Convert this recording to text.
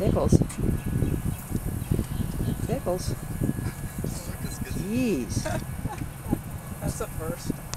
Pickles. Pickles. Jeez. That's the first.